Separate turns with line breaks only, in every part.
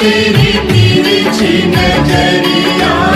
तेरी तिरछी नजरिया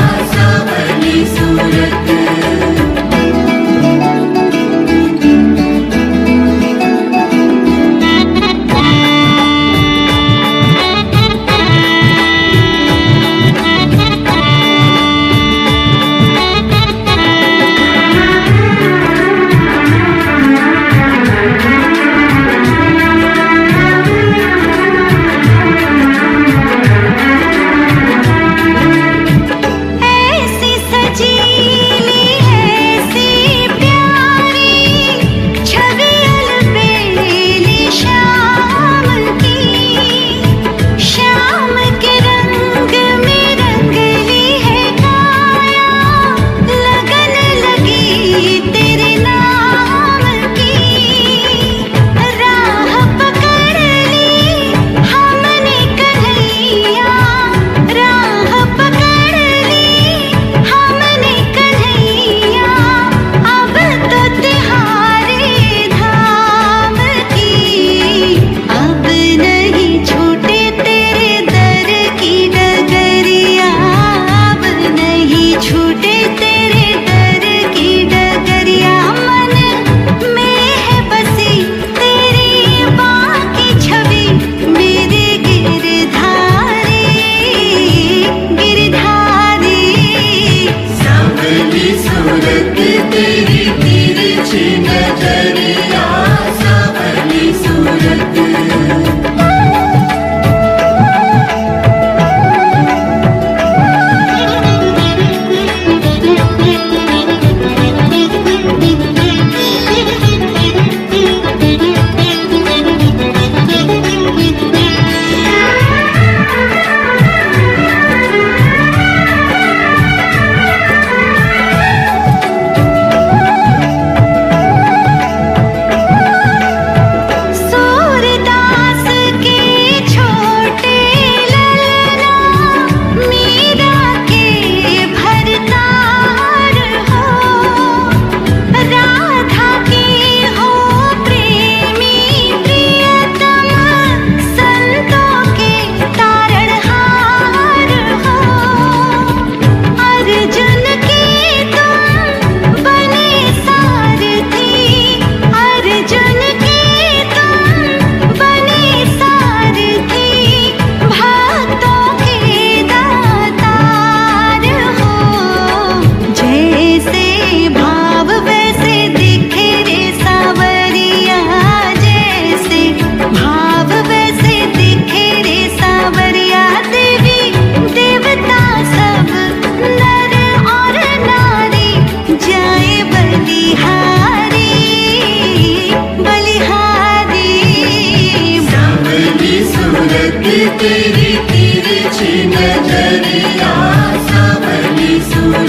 सावली सूरत